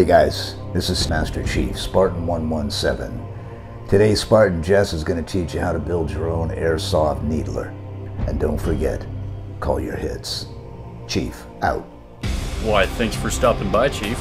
Hey guys, this is Master Chief, Spartan 117. Today Spartan Jess is going to teach you how to build your own airsoft needler. And don't forget, call your hits. Chief, out. Why, thanks for stopping by, Chief.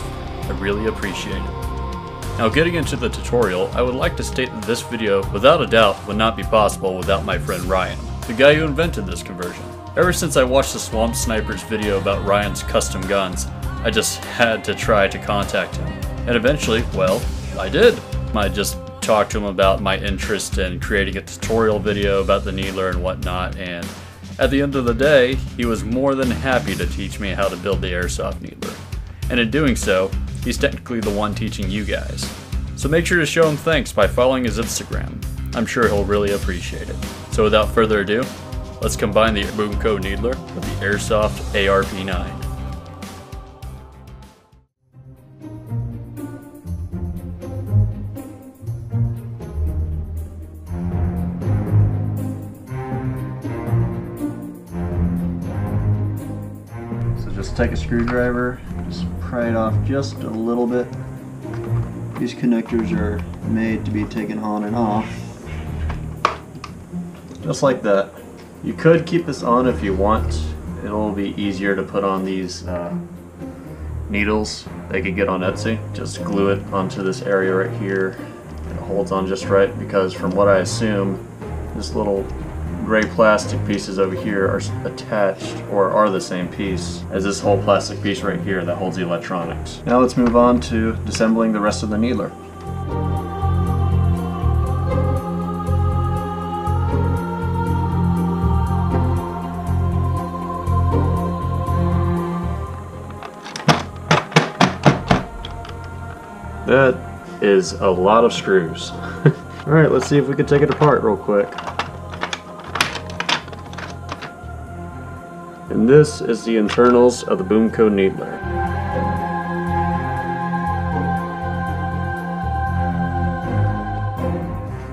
I really appreciate it. Now getting into the tutorial, I would like to state that this video, without a doubt, would not be possible without my friend Ryan, the guy who invented this conversion. Ever since I watched the Swamp Snipers video about Ryan's custom guns, I just had to try to contact him. And eventually, well, I did. I just talked to him about my interest in creating a tutorial video about the Needler and whatnot, and at the end of the day, he was more than happy to teach me how to build the Airsoft Needler. And in doing so, He's technically the one teaching you guys. So make sure to show him thanks by following his Instagram. I'm sure he'll really appreciate it. So without further ado, let's combine the Boomco Needler with the Airsoft ARP9. Take a screwdriver, just pry it off just a little bit. These connectors are made to be taken on and off. Just like that. You could keep this on if you want. It'll be easier to put on these uh, needles they could get on Etsy. Just glue it onto this area right here. It holds on just right because from what I assume, this little gray plastic pieces over here are attached or are the same piece as this whole plastic piece right here that holds the electronics. Now let's move on to disassembling the rest of the needler. That is a lot of screws. Alright, let's see if we can take it apart real quick. And this is the internals of the Boomco Needler.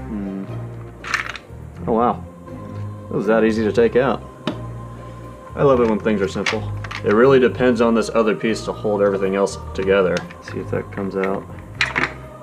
Hmm. Oh wow, it was that easy to take out. I love it when things are simple. It really depends on this other piece to hold everything else together. see if that comes out.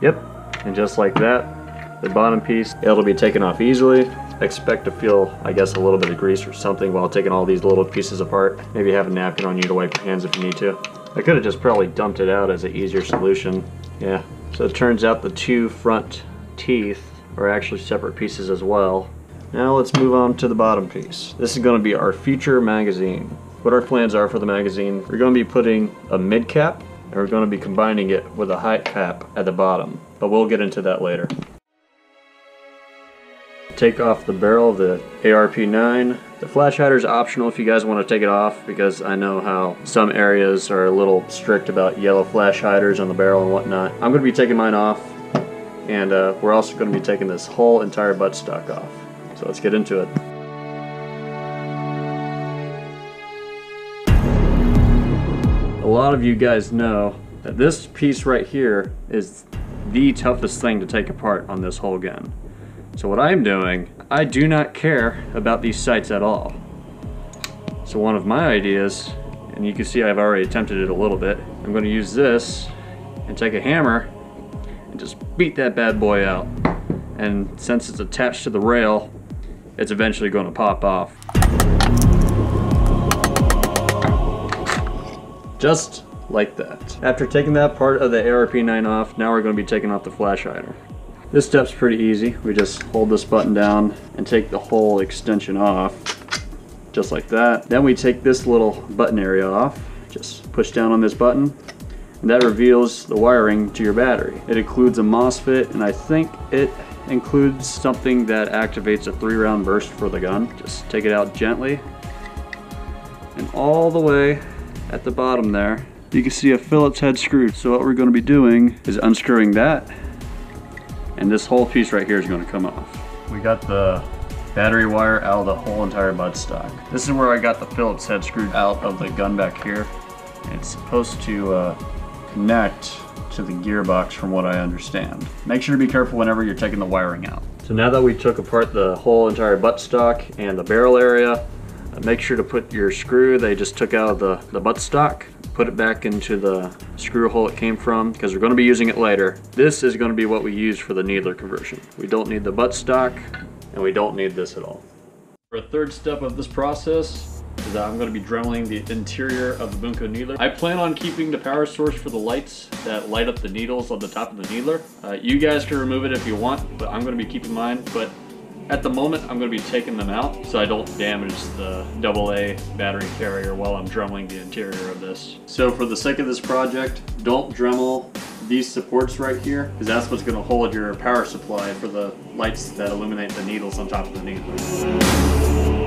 Yep, and just like that, the bottom piece, it'll be taken off easily expect to feel, I guess, a little bit of grease or something while taking all these little pieces apart. Maybe have a napkin on you to wipe your hands if you need to. I could have just probably dumped it out as an easier solution. Yeah, so it turns out the two front teeth are actually separate pieces as well. Now let's move on to the bottom piece. This is going to be our future magazine. What our plans are for the magazine, we're going to be putting a mid cap and we're going to be combining it with a high cap at the bottom, but we'll get into that later. Take off the barrel of the ARP9. The flash hider is optional if you guys want to take it off because I know how some areas are a little strict about yellow flash hiders on the barrel and whatnot. I'm going to be taking mine off and uh, we're also going to be taking this whole entire buttstock off. So let's get into it. A lot of you guys know that this piece right here is the toughest thing to take apart on this whole gun. So what I'm doing, I do not care about these sights at all. So one of my ideas, and you can see I've already attempted it a little bit, I'm going to use this and take a hammer and just beat that bad boy out. And since it's attached to the rail, it's eventually going to pop off. Just like that. After taking that part of the ARP9 off, now we're going to be taking off the flash hider. This step's pretty easy. We just hold this button down and take the whole extension off, just like that. Then we take this little button area off, just push down on this button, and that reveals the wiring to your battery. It includes a MOSFET, and I think it includes something that activates a three round burst for the gun. Just take it out gently, and all the way at the bottom there, you can see a Phillips head screw. So what we're gonna be doing is unscrewing that and this whole piece right here is going to come off. We got the battery wire out of the whole entire buttstock. This is where I got the Phillips head screwed out of the gun back here. It's supposed to uh, connect to the gearbox from what I understand. Make sure to be careful whenever you're taking the wiring out. So now that we took apart the whole entire buttstock and the barrel area, uh, make sure to put your screw they just took out of the, the buttstock put it back into the screw hole it came from because we're going to be using it later. This is going to be what we use for the needler conversion. We don't need the buttstock and we don't need this at all. For a third step of this process is that I'm going to be dremeling the interior of the Boomco needler. I plan on keeping the power source for the lights that light up the needles on the top of the needler. Uh, you guys can remove it if you want, but I'm going to be keeping mine. But at the moment, I'm going to be taking them out so I don't damage the AA battery carrier while I'm dremeling the interior of this. So for the sake of this project, don't dremel these supports right here because that's what's going to hold your power supply for the lights that illuminate the needles on top of the needle.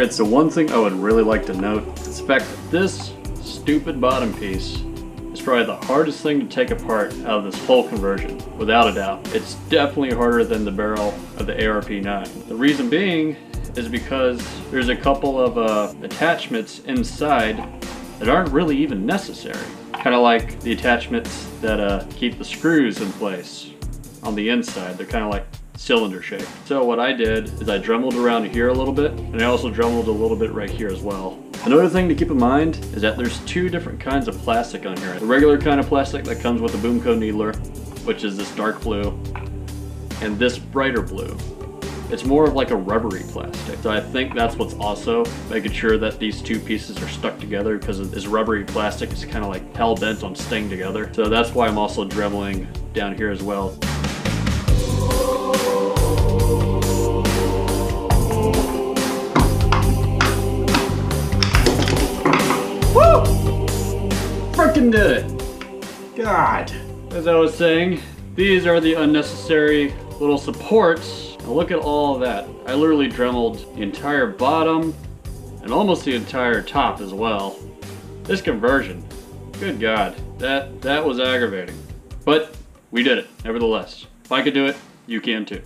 Alright, so one thing I would really like to note is the fact that this stupid bottom piece is probably the hardest thing to take apart out of this whole conversion, without a doubt. It's definitely harder than the barrel of the ARP9. The reason being is because there's a couple of uh, attachments inside that aren't really even necessary. Kind of like the attachments that uh, keep the screws in place on the inside. They're kind of like cylinder shape. So what I did is I dremeled around here a little bit and I also dremeled a little bit right here as well. Another thing to keep in mind is that there's two different kinds of plastic on here. The regular kind of plastic that comes with the Boomco needler, which is this dark blue, and this brighter blue. It's more of like a rubbery plastic. So I think that's what's also making sure that these two pieces are stuck together because this rubbery plastic is kind of like hell bent on staying together. So that's why I'm also dremeling down here as well. Did it! God! As I was saying, these are the unnecessary little supports. Now look at all that. I literally dremeled the entire bottom and almost the entire top as well. This conversion, good God, that, that was aggravating. But we did it, nevertheless. If I could do it, you can too.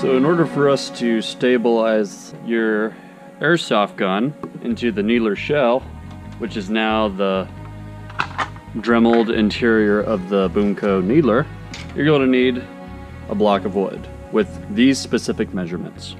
So in order for us to stabilize your airsoft gun into the needler shell, which is now the dremeled interior of the Boomco needler, you're going to need a block of wood with these specific measurements.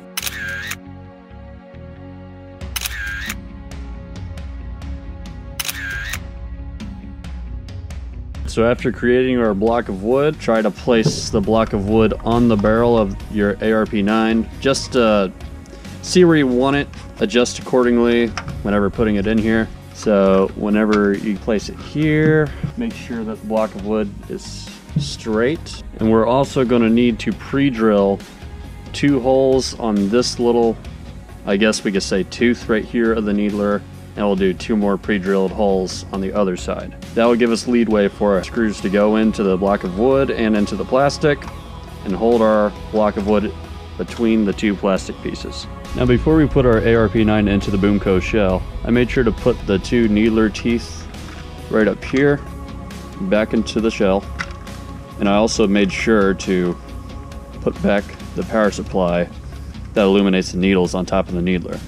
So after creating our block of wood, try to place the block of wood on the barrel of your ARP9. Just uh, see where you want it, adjust accordingly whenever putting it in here. So whenever you place it here, make sure that the block of wood is straight. And we're also going to need to pre-drill two holes on this little, I guess we could say tooth right here of the needler and we'll do two more pre-drilled holes on the other side. That will give us leadway for our screws to go into the block of wood and into the plastic and hold our block of wood between the two plastic pieces. Now before we put our ARP9 into the Boomco shell, I made sure to put the two needler teeth right up here, back into the shell, and I also made sure to put back the power supply that illuminates the needles on top of the needler.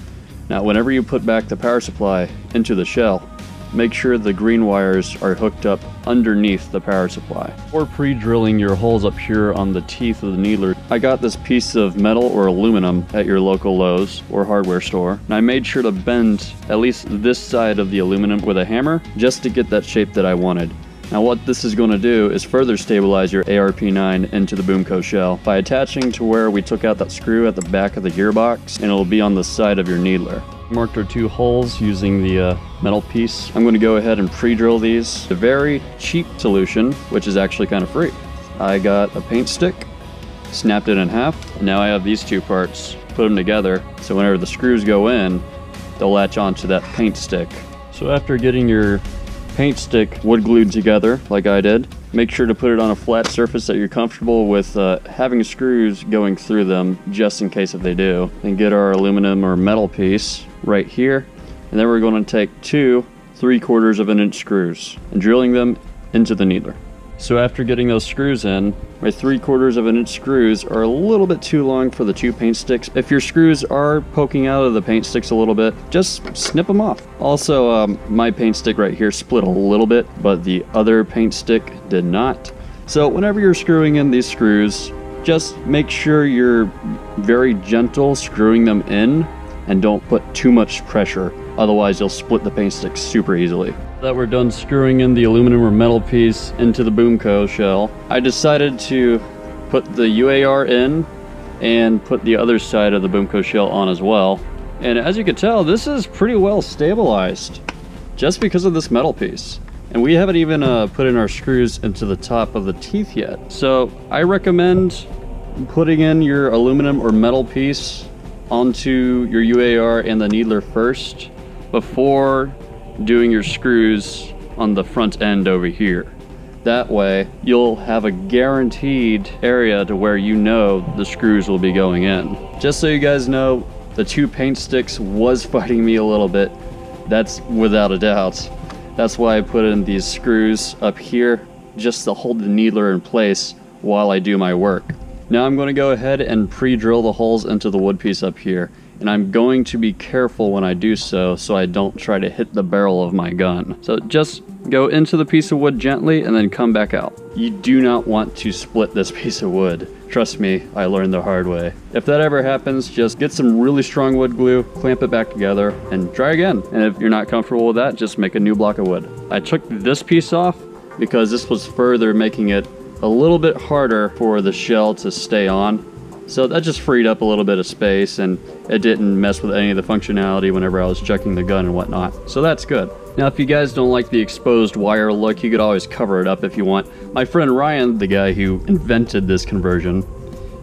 Now whenever you put back the power supply into the shell, make sure the green wires are hooked up underneath the power supply. Or pre-drilling your holes up here on the teeth of the needler, I got this piece of metal or aluminum at your local Lowe's or hardware store, and I made sure to bend at least this side of the aluminum with a hammer just to get that shape that I wanted. Now what this is going to do is further stabilize your ARP9 into the Boomco shell by attaching to where we took out that screw at the back of the gearbox and it'll be on the side of your needler. Marked our two holes using the uh, metal piece. I'm going to go ahead and pre-drill these. A very cheap solution, which is actually kind of free. I got a paint stick, snapped it in half, and now I have these two parts. Put them together so whenever the screws go in, they'll latch onto that paint stick. So after getting your paint stick wood glued together like I did. Make sure to put it on a flat surface that you're comfortable with uh, having screws going through them just in case if they do. And get our aluminum or metal piece right here. And then we're going to take two three quarters of an inch screws and drilling them into the needler. So after getting those screws in, my 3 quarters of an inch screws are a little bit too long for the two paint sticks. If your screws are poking out of the paint sticks a little bit, just snip them off. Also, um, my paint stick right here split a little bit, but the other paint stick did not. So whenever you're screwing in these screws, just make sure you're very gentle screwing them in and don't put too much pressure. Otherwise you'll split the paint stick super easily. That we're done screwing in the aluminum or metal piece into the Boomco shell, I decided to put the UAR in and put the other side of the Boomco shell on as well. And as you can tell, this is pretty well stabilized just because of this metal piece. And we haven't even uh, put in our screws into the top of the teeth yet. So I recommend putting in your aluminum or metal piece onto your UAR and the needler first before doing your screws on the front end over here. That way, you'll have a guaranteed area to where you know the screws will be going in. Just so you guys know, the two paint sticks was fighting me a little bit. That's without a doubt. That's why I put in these screws up here just to hold the needler in place while I do my work. Now I'm going to go ahead and pre-drill the holes into the wood piece up here and I'm going to be careful when I do so so I don't try to hit the barrel of my gun. So just go into the piece of wood gently and then come back out. You do not want to split this piece of wood. Trust me, I learned the hard way. If that ever happens, just get some really strong wood glue, clamp it back together, and try again. And if you're not comfortable with that, just make a new block of wood. I took this piece off because this was further making it a little bit harder for the shell to stay on. So that just freed up a little bit of space and it didn't mess with any of the functionality whenever I was checking the gun and whatnot. So that's good. Now, if you guys don't like the exposed wire look, you could always cover it up if you want. My friend Ryan, the guy who invented this conversion,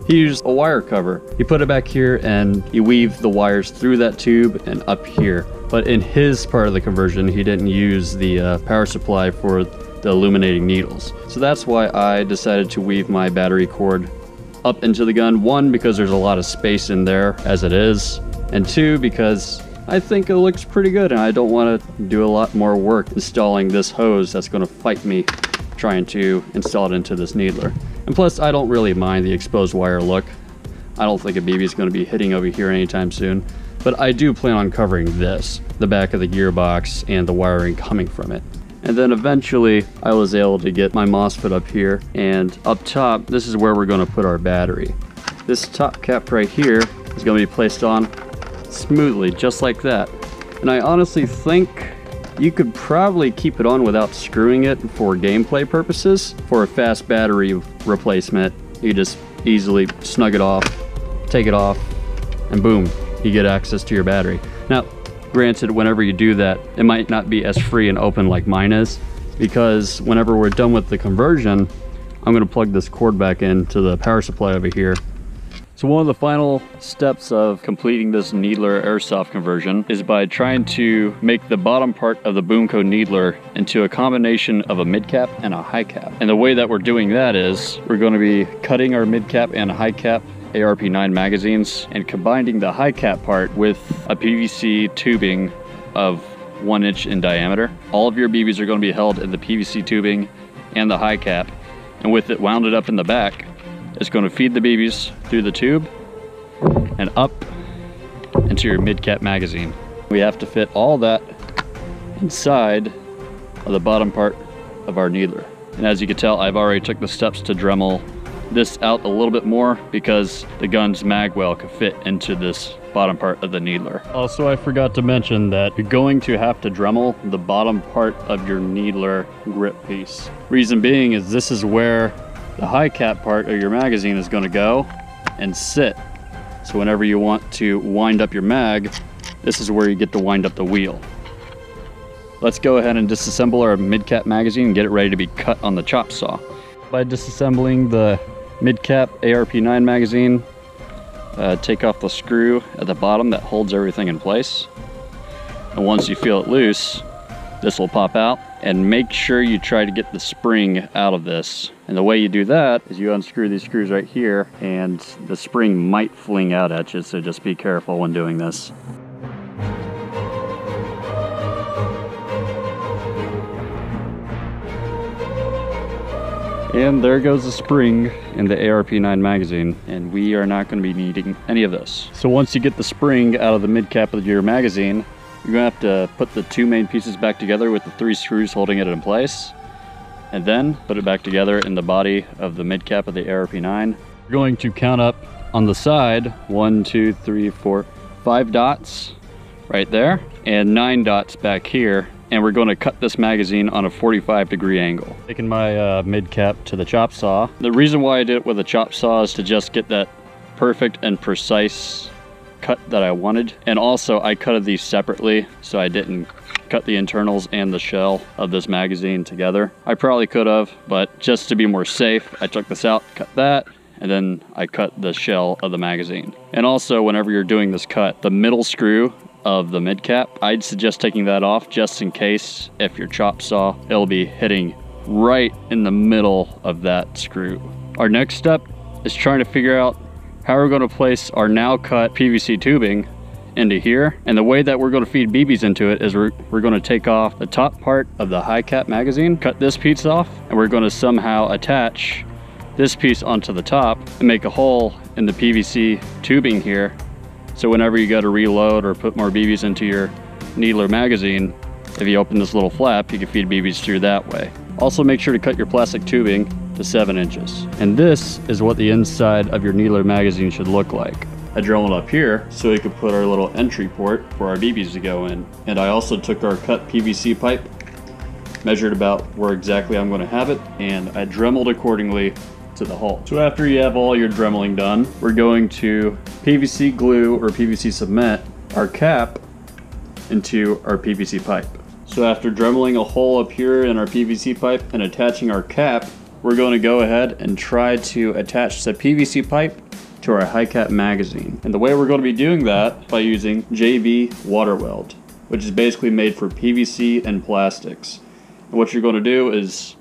he used a wire cover. He put it back here and he weaved the wires through that tube and up here. But in his part of the conversion, he didn't use the uh, power supply for the illuminating needles. So that's why I decided to weave my battery cord up into the gun. One, because there's a lot of space in there as it is. And two, because I think it looks pretty good and I don't want to do a lot more work installing this hose that's going to fight me trying to install it into this needler. And plus, I don't really mind the exposed wire look. I don't think a BB is going to be hitting over here anytime soon. But I do plan on covering this, the back of the gearbox and the wiring coming from it. And then eventually I was able to get my MOSFET up here and up top, this is where we're gonna put our battery. This top cap right here is gonna be placed on smoothly, just like that. And I honestly think you could probably keep it on without screwing it for gameplay purposes. For a fast battery replacement, you just easily snug it off, take it off, and boom, you get access to your battery. Now, granted, whenever you do that, it might not be as free and open like mine is, because whenever we're done with the conversion, I'm gonna plug this cord back into the power supply over here so one of the final steps of completing this Needler airsoft conversion is by trying to make the bottom part of the Boomco Needler into a combination of a mid cap and a high cap. And the way that we're doing that is we're going to be cutting our mid cap and high cap ARP9 magazines and combining the high cap part with a PVC tubing of one inch in diameter. All of your BBs are going to be held in the PVC tubing and the high cap. And with it wounded up in the back, it's going to feed the BBs through the tube and up into your mid-cap magazine. We have to fit all that inside of the bottom part of our needler. And as you can tell, I've already took the steps to Dremel this out a little bit more because the gun's mag well could fit into this bottom part of the needler. Also, I forgot to mention that you're going to have to Dremel the bottom part of your needler grip piece. Reason being is this is where the high cap part of your magazine is going to go and sit. So whenever you want to wind up your mag, this is where you get to wind up the wheel. Let's go ahead and disassemble our mid-cap magazine and get it ready to be cut on the chop saw. By disassembling the mid-cap ARP9 magazine, uh, take off the screw at the bottom that holds everything in place. And once you feel it loose, this will pop out and make sure you try to get the spring out of this. And the way you do that is you unscrew these screws right here and the spring might fling out at you, so just be careful when doing this. And there goes the spring in the ARP9 magazine, and we are not going to be needing any of this. So once you get the spring out of the mid cap of your magazine, you're going to have to put the two main pieces back together with the three screws holding it in place, and then put it back together in the body of the mid cap of the ARP9. We're going to count up on the side, one, two, three, four, five dots right there, and nine dots back here and we're going to cut this magazine on a 45 degree angle. Taking my uh, mid cap to the chop saw. The reason why I did it with a chop saw is to just get that perfect and precise cut that I wanted. And also I cutted these separately so I didn't cut the internals and the shell of this magazine together. I probably could have, but just to be more safe, I took this out, cut that, and then I cut the shell of the magazine. And also, whenever you're doing this cut, the middle screw of the mid cap. I'd suggest taking that off just in case if your chop saw, it'll be hitting right in the middle of that screw. Our next step is trying to figure out how we're going to place our now cut PVC tubing into here. And the way that we're going to feed BBs into it is we're, we're going to take off the top part of the high cap magazine, cut this piece off, and we're going to somehow attach this piece onto the top and make a hole in the PVC tubing here so whenever you go to reload or put more BBs into your needler magazine, if you open this little flap, you can feed BBs through that way. Also make sure to cut your plastic tubing to seven inches. And this is what the inside of your needler magazine should look like. I drilled it up here so we could put our little entry port for our BBs to go in. And I also took our cut PVC pipe, measured about where exactly I'm gonna have it, and I dremeled accordingly to the hole. So after you have all your dremeling done, we're going to PVC glue or PVC cement our cap into our PVC pipe. So after dremeling a hole up here in our PVC pipe and attaching our cap, we're going to go ahead and try to attach the PVC pipe to our high cap magazine. And the way we're going to be doing that by using JB water weld, which is basically made for PVC and plastics. And what you're going to do is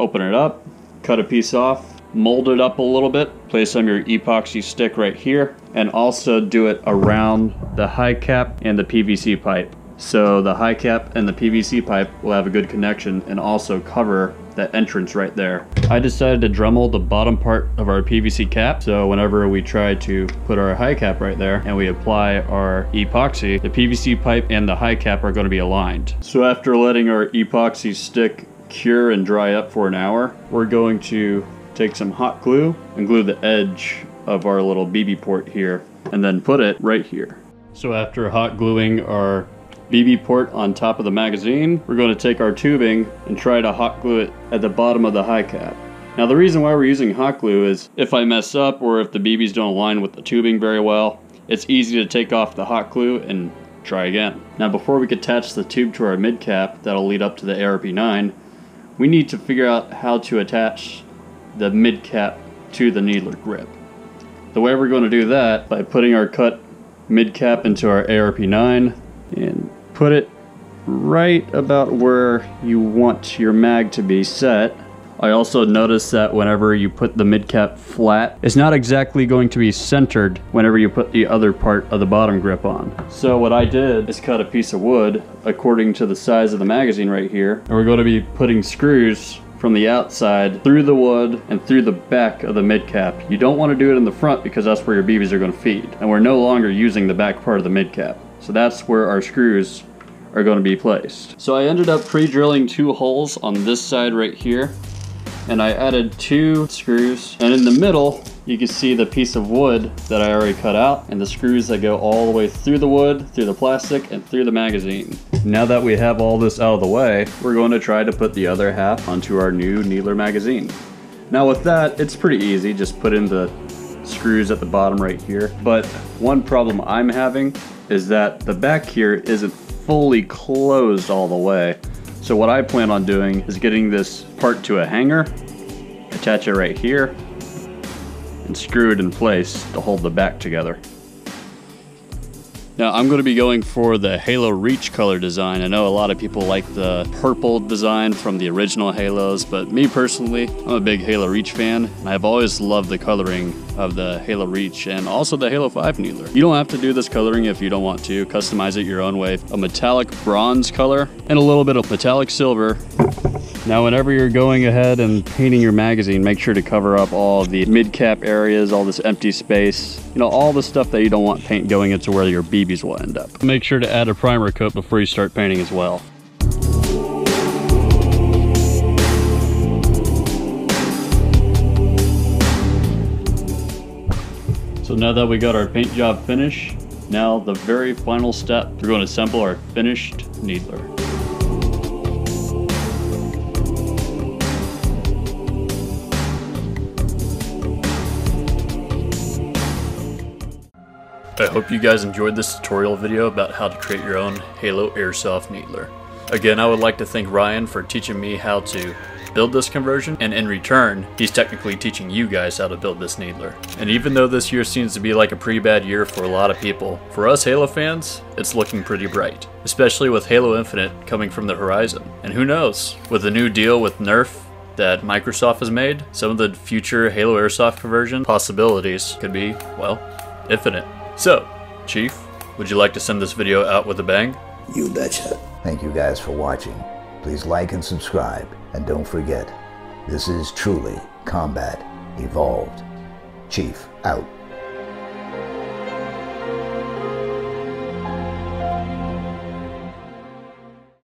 open it up, cut a piece off, mold it up a little bit, place of your epoxy stick right here, and also do it around the high cap and the PVC pipe. So the high cap and the PVC pipe will have a good connection and also cover that entrance right there. I decided to Dremel the bottom part of our PVC cap. So whenever we try to put our high cap right there and we apply our epoxy, the PVC pipe and the high cap are gonna be aligned. So after letting our epoxy stick cure and dry up for an hour, we're going to take some hot glue and glue the edge of our little BB port here and then put it right here. So after hot gluing our BB port on top of the magazine, we're going to take our tubing and try to hot glue it at the bottom of the high cap. Now the reason why we're using hot glue is if I mess up or if the BBs don't align with the tubing very well, it's easy to take off the hot glue and try again. Now before we attach the tube to our mid cap that'll lead up to the ARP9, we need to figure out how to attach the mid cap to the needler grip. The way we're going to do that by putting our cut mid cap into our ARP9 and put it right about where you want your mag to be set. I also noticed that whenever you put the mid cap flat, it's not exactly going to be centered whenever you put the other part of the bottom grip on. So what I did is cut a piece of wood according to the size of the magazine right here. And we're going to be putting screws from the outside through the wood and through the back of the mid cap. You don't want to do it in the front because that's where your BBs are going to feed. And we're no longer using the back part of the mid cap. So that's where our screws are going to be placed. So I ended up pre-drilling two holes on this side right here and I added two screws and in the middle you can see the piece of wood that I already cut out and the screws that go all the way through the wood, through the plastic, and through the magazine. Now that we have all this out of the way, we're going to try to put the other half onto our new Needler magazine. Now with that, it's pretty easy. Just put in the screws at the bottom right here. But one problem I'm having is that the back here isn't fully closed all the way. So what I plan on doing is getting this part to a hanger, attach it right here, and screw it in place to hold the back together. Now I'm going to be going for the Halo Reach color design. I know a lot of people like the purple design from the original Halos, but me personally, I'm a big Halo Reach fan, and I've always loved the coloring of the Halo Reach and also the Halo 5 Needler. You don't have to do this coloring if you don't want to, customize it your own way. A metallic bronze color and a little bit of metallic silver Now whenever you're going ahead and painting your magazine, make sure to cover up all the mid-cap areas, all this empty space, you know, all the stuff that you don't want paint going into where your BBs will end up. Make sure to add a primer coat before you start painting as well. So now that we got our paint job finished, now the very final step, we're going to assemble our finished needler. I hope you guys enjoyed this tutorial video about how to create your own Halo Airsoft Needler. Again, I would like to thank Ryan for teaching me how to build this conversion, and in return, he's technically teaching you guys how to build this Needler. And even though this year seems to be like a pretty bad year for a lot of people, for us Halo fans, it's looking pretty bright. Especially with Halo Infinite coming from the horizon. And who knows, with the new deal with Nerf that Microsoft has made, some of the future Halo Airsoft conversion possibilities could be, well, infinite. So, Chief, would you like to send this video out with a bang? You betcha. Thank you guys for watching. Please like and subscribe. And don't forget, this is truly Combat Evolved. Chief, out.